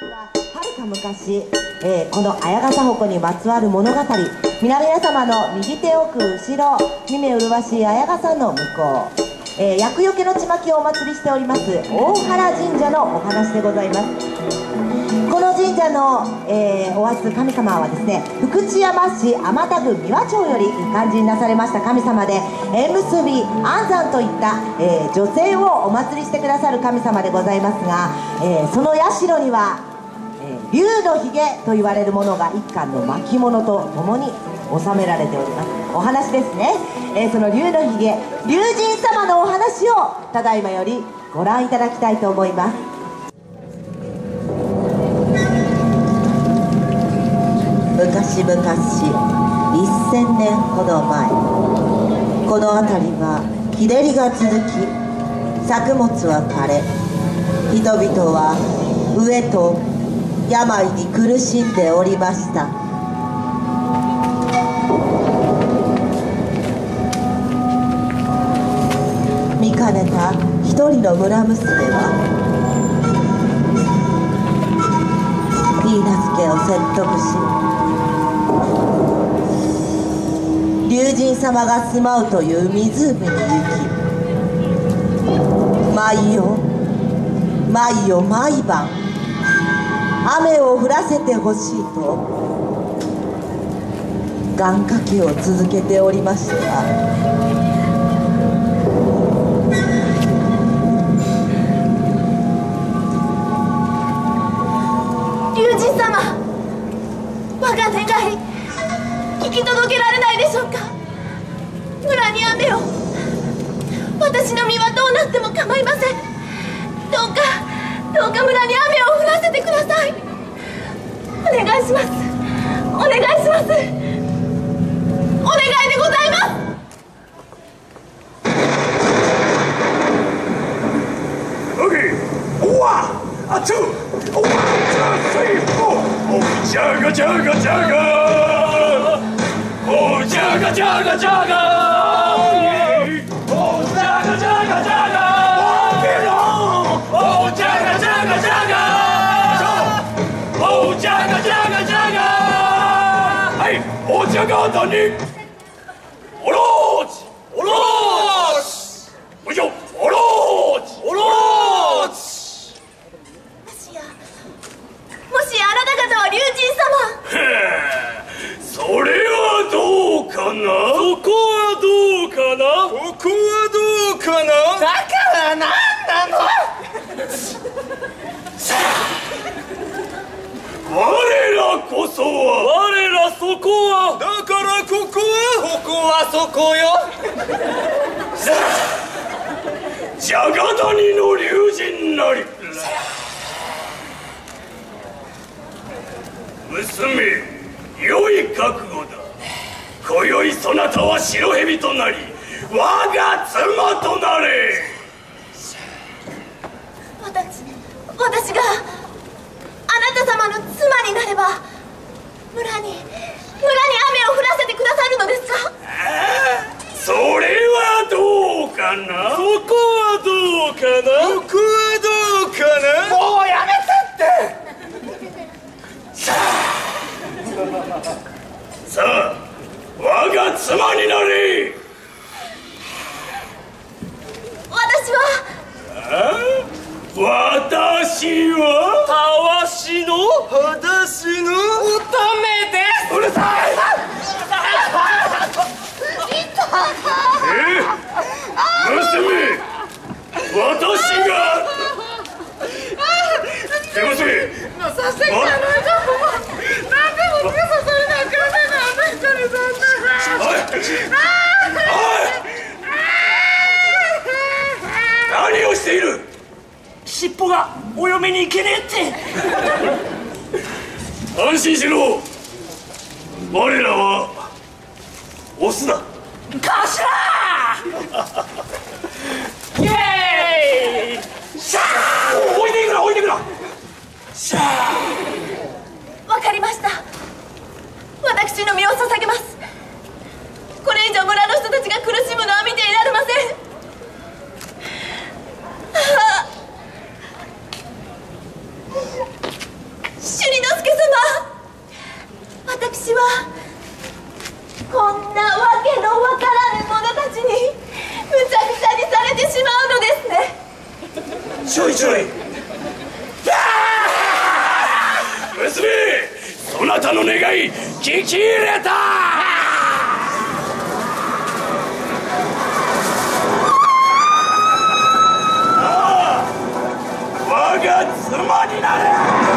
はるか昔、えーこの綾笠鉾にまつわる物語皆々様の右手奥後ろ耳麗しい綾笠の向こう、えー厄除けのちまきをお祭りしております大原神社のお話でございます。この神社の、えーおわす神様はですね福知山市天田郡三輪町より肝心なされました神様で縁結び安産といった、えー女性をお祭りしてくださる神様でございますが、えーその社には竜のひげと言われるものが一貫の巻物とともに収められております。お話ですね、えーその竜のひげ竜神様のお話をただいまよりご覧いただきたいと思います。昔々1000年ほど前この辺りは日照りが続き作物は枯れ人々は飢えと病に苦しんでおりました。見かねた一人の村娘はピーナス家を説得し龍神様が住まうという湖に行き毎夜毎夜毎晩雨を降らせてほしいと願掛けを続けておりました。龍神様我が願い聞き届けられないでしょうか。村に雨を私の身はどうなっても構いません。どうかどう村に雨を降らせてください。お願いします。お願いします。お願いでございます。おおジャガジャガジャガジャガジャガジャガお茶がたに。おろーち。おろーち。よいしょ、おろーち。おろーち。もしやもしやあなた方は龍神様へえそれはどうかなそこはどうかなここはどうかなだからなんなの我らこそは我らそこはだからここはここはそこよ。じゃが谷の龍神なり。娘良い覚悟だ。今宵そなたは白蛇となり我が妻となれ。私私があなた様の妻になれば村に村に雨を降らせてくださるのですか？それはどうかな？そこはどうかなそこはどうかなもうやめてってさあさあ我が妻になれ私は私はたわしの裸足の乙女ですうるさいえ娘私がえ娘させてかないとなんで僕が刺されなあかんねんなあの人にそんなおいおい何をしている。尻尾がお嫁に行けねえって。安心しろ。我らはオスだ。頭! イエーイ!シャー置いくいくな。シャーわかりました。私の身を捧げます。これ以上村の人たちが苦しむのは見ていられませんああはこんなわけのわからぬ者たちにむちゃくちゃにされてしまうのですねちょいちょい。娘そなたの願い聞き入れた。ああ我が妻になれ。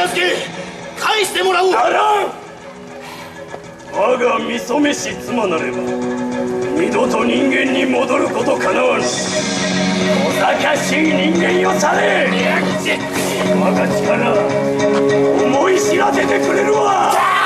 我が許嫁返してもらおう。ならん我が見初めし妻なれば二度と人間に戻ることかなわぬ小賢しい人間よされ我が力思い知らせてくれるわ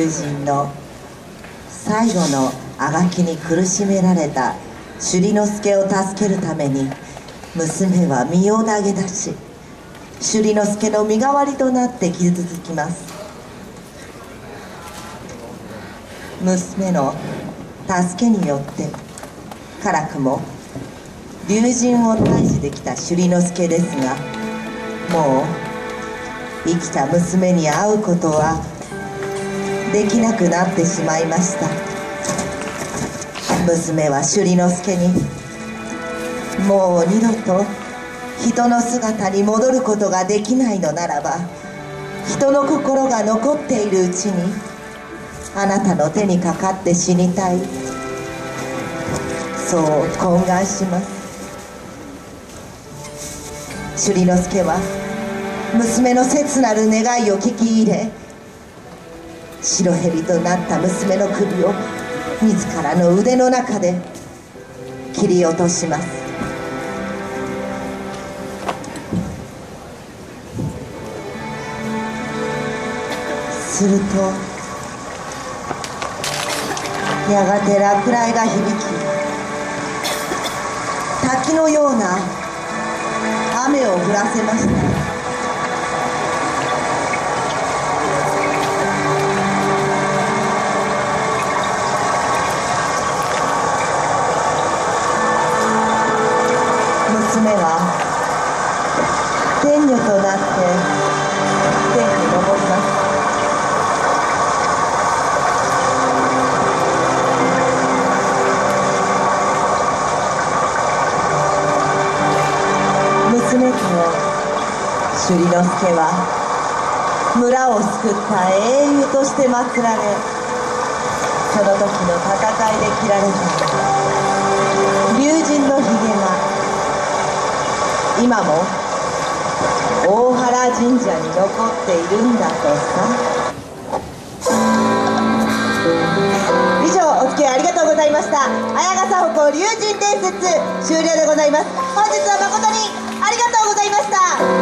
友人の最後のあがきに苦しめられた首里之助を助けるために娘は身を投げ出し首里之助の身代わりとなって傷つきます。娘の助けによって辛くも龍神を退治できた首里之助ですがもう生きた娘に会うことはできなくなってしまいました。娘は首里之助にもう二度と人の姿に戻ることができないのならば人の心が残っているうちにあなたの手にかかって死にたい。そう懇願します。朱里之助は娘の切なる願いを聞き入れ白蛇となった娘の首を自らの腕の中で切り落とします。するとやがて落雷が響き滝のような雨を降らせました。娘は天女となって天に昇ります娘と朱里之助は村を救った英雄として祀られその時の戦いで切られた龍神のひげが今も大原神社に残っているんだとさ。以上お付き合いありがとうございました。綾笠歩行龍神伝説終了でございます。本日は誠にありがとうございました。